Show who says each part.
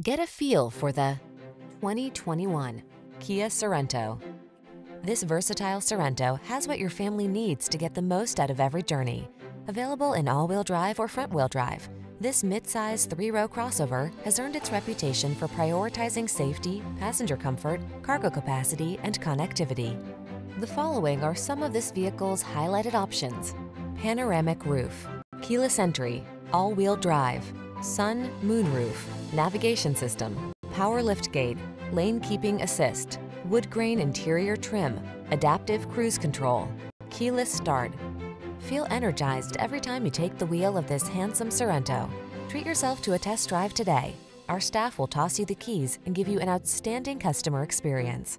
Speaker 1: Get a feel for the 2021 Kia Sorento. This versatile Sorento has what your family needs to get the most out of every journey. Available in all-wheel drive or front-wheel drive, this mid-size three-row crossover has earned its reputation for prioritizing safety, passenger comfort, cargo capacity, and connectivity. The following are some of this vehicle's highlighted options. Panoramic roof, keyless entry, all-wheel drive, sun, moonroof, navigation system, power liftgate, lane keeping assist, wood grain interior trim, adaptive cruise control, keyless start. Feel energized every time you take the wheel of this handsome Sorento. Treat yourself to a test drive today. Our staff will toss you the keys and give you an outstanding customer experience.